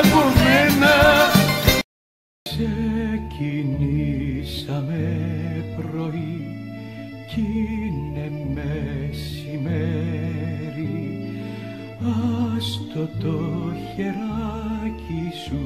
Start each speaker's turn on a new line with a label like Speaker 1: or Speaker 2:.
Speaker 1: κουβέντα Ξεκινήσαμε πρωί κι είναι μεσημέρι. Ας το χεράκι σου